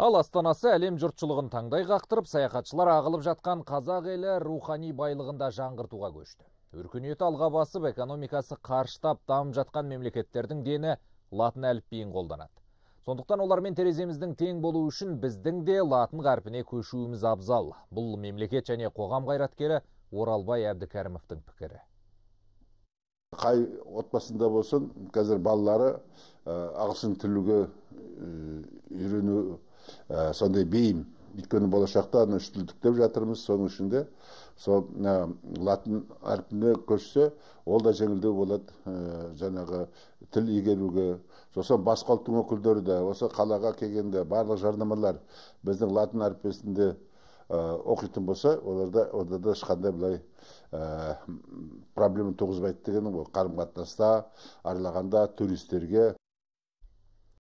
Ал астанасы әлем жұртшылығын таңдай қақтырып, саяхатшылар ағылып жатқан қазақ елі рухани байлығында жаңғыртуға көшті. Өркениеті алға басып, экономикасы қарыштап дамып жатқан мемлекеттердің дені латын әліпбиін қолданады. Сондықтан олармен тереземіздің тең болу үшін біздің де латын қарпіне көшуіміз абзал. Бұл мемлекет және қоғам қайраткері Оралбай Әбдікәрімовтың пікірі. қай отбасында болсын қазір балалары ағылшын үйрену сондай бейім өйткені болашақта ана үш тіл деп жатырмыз. Соның ішінде сол латын әрпіне көшсе ол да жеңілдеу болады. Жаңағы тіл игеруге сосын басқа ұлттың өкілдері де осы қалаға келгенде барлық жарнамалар біздің латын әріпесінде оқитын болса оларда да ешқандай былай проблема туғызбайды дегенім ғой. Қарым қатынаста аралағанда туристерге